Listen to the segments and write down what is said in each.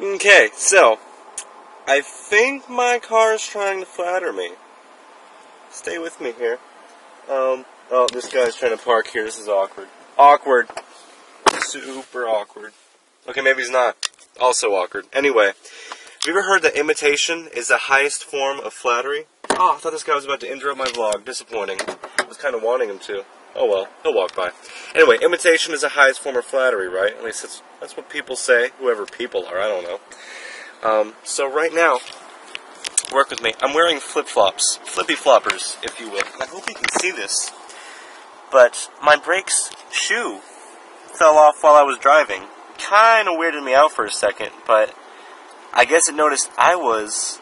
Okay, so I think my car is trying to flatter me. Stay with me here. Um, oh, this guy's trying to park here. This is awkward. Awkward. Super awkward. Okay, maybe he's not. Also awkward. Anyway, have you ever heard that imitation is the highest form of flattery? Oh, I thought this guy was about to interrupt my vlog. Disappointing. I was kind of wanting him to. Oh well, he'll walk by. Anyway, imitation is the highest form of flattery, right? At least that's, that's what people say, whoever people are, I don't know. Um, so right now, work with me. I'm wearing flip-flops, flippy floppers, if you will. I hope you can see this. But my brakes shoe fell off while I was driving. Kind of weirded me out for a second, but I guess it noticed I was,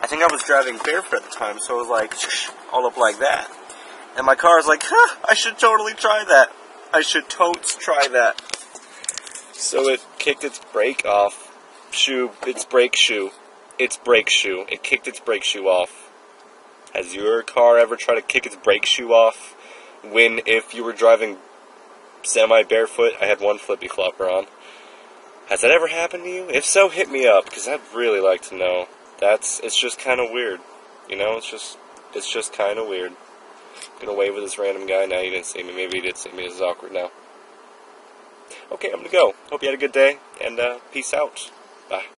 I think I was driving barefoot at the time, so it was like, all up like that. And my car is like, huh, I should totally try that. I should totes try that. So it kicked its brake off. Shoe, its brake shoe. Its brake shoe. It kicked its brake shoe off. Has your car ever tried to kick its brake shoe off? When, if you were driving semi barefoot, I had one flippy flopper on. Has that ever happened to you? If so, hit me up, because I'd really like to know. That's, it's just kind of weird. You know, it's just, it's just kind of weird. Gonna wave with this random guy. Now you didn't see me. Maybe he did see me. This is awkward now. Okay, I'm gonna go. Hope you had a good day, and uh, peace out. Bye.